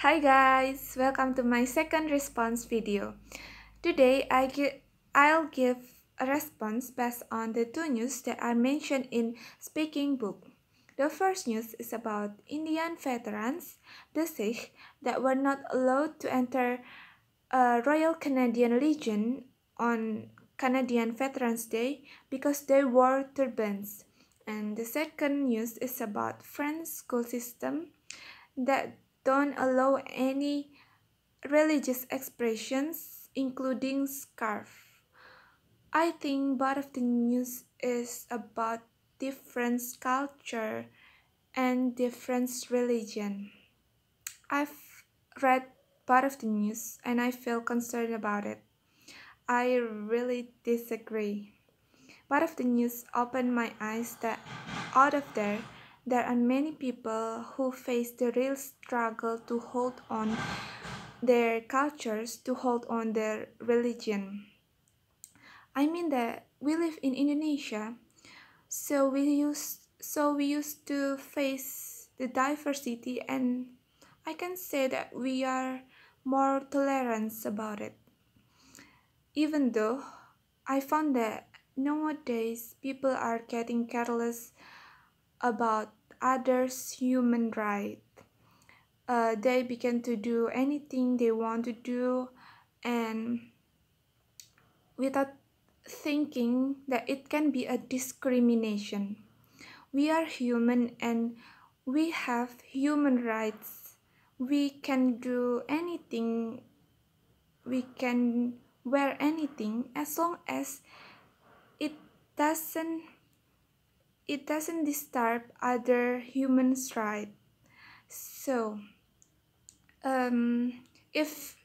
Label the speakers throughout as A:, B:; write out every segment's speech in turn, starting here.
A: Hi guys, welcome to my second response video. Today I gi I'll give a response based on the two news that are mentioned in Speaking Book. The first news is about Indian veterans, the Sikh, that were not allowed to enter a Royal Canadian Legion on Canadian Veterans Day because they wore turbans. And the second news is about French school system that don't allow any religious expressions, including scarf. I think part of the news is about different culture and different religion. I've read part of the news and I feel concerned about it. I really disagree. Part of the news opened my eyes that out of there there are many people who face the real struggle to hold on their cultures, to hold on their religion. I mean that we live in Indonesia, so we used so we used to face the diversity and I can say that we are more tolerant about it. Even though I found that nowadays people are getting careless about others' human right. Uh, they begin to do anything they want to do and without thinking that it can be a discrimination. We are human and we have human rights. We can do anything, we can wear anything as long as it doesn't it doesn't disturb other humans' right. So, um, if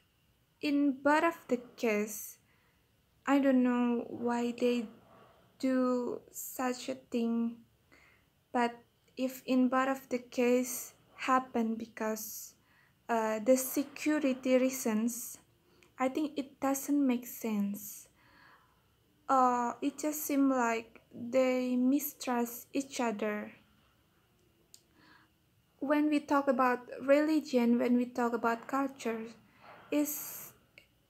A: in both of the case, I don't know why they do such a thing, but if in both of the case happen because uh, the security reasons, I think it doesn't make sense. Uh, it just seems like they mistrust each other. When we talk about religion, when we talk about culture, is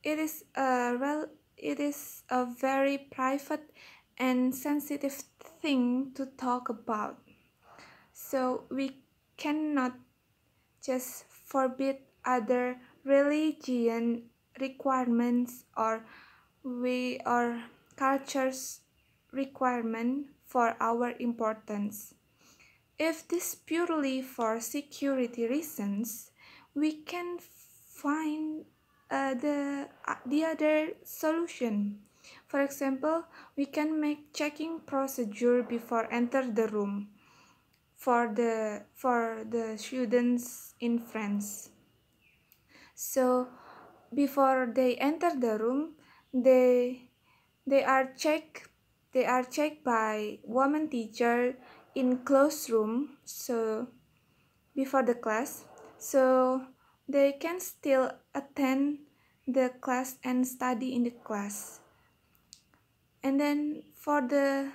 A: it is a real it is a very private and sensitive thing to talk about. So we cannot just forbid other religion requirements or we or cultures requirement for our importance. If this purely for security reasons, we can find uh, the, uh, the other solution. For example, we can make checking procedure before enter the room for the for the students in France. So before they enter the room, they they are checked they are checked by woman teacher in classroom so before the class so they can still attend the class and study in the class. And then for the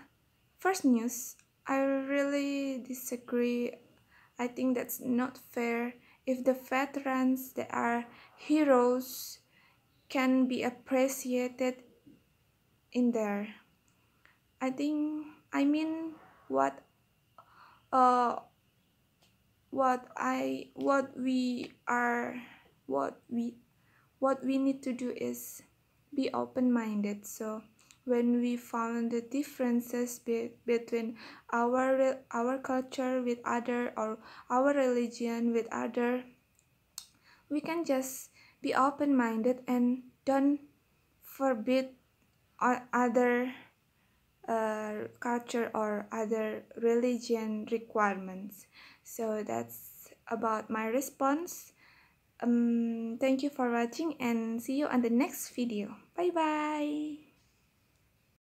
A: first news, I really disagree. I think that's not fair if the veterans that are heroes can be appreciated in there. I think I mean what uh what I what we are what we what we need to do is be open-minded. So when we found the differences be, between our our culture with other or our religion with other we can just be open-minded and don't forbid other uh, culture or other religion requirements. So that's about my response. Um, thank you for watching and see you on the next video. Bye bye